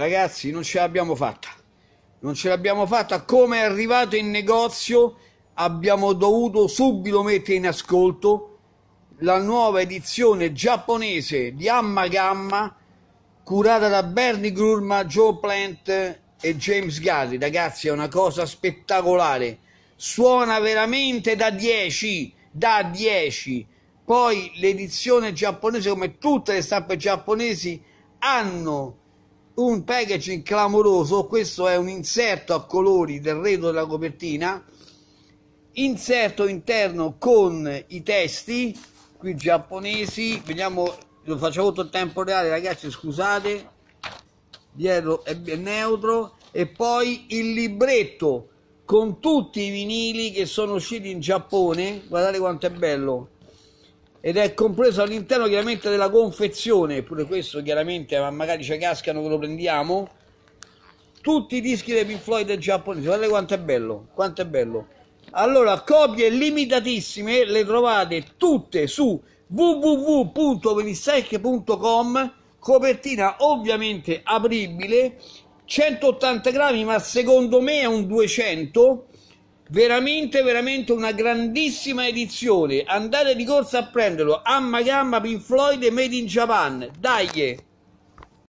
ragazzi non ce l'abbiamo fatta. Non ce l'abbiamo fatta. Come è arrivato in negozio abbiamo dovuto subito mettere in ascolto la nuova edizione giapponese di Amma Gamma curata da Bernie Grurma, Joe Plant e James Galley ragazzi è una cosa spettacolare. Suona veramente da 10 da 10 poi l'edizione giapponese come tutte le stampe giapponesi hanno un packaging clamoroso. Questo è un inserto a colori del retro della copertina. Inserto interno con i testi qui giapponesi. Vediamo lo faccio tutto in tempo reale ragazzi scusate. Dietro è neutro. E poi il libretto con tutti i vinili che sono usciti in Giappone. Guardate quanto è bello ed è compreso all'interno chiaramente della confezione. Pure questo chiaramente ma magari ci cascano che lo prendiamo. Tutti i dischi dei Pink Floyd giapponesi. Guardate quanto è bello quanto è bello. Allora copie limitatissime le trovate tutte su www.venissec.com copertina ovviamente apribile. 180 grammi ma secondo me è un 200 veramente veramente una grandissima edizione. Andate di corsa a prenderlo. Amma Gamma Pink Floyd Made in Japan. Dai